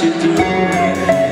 should do.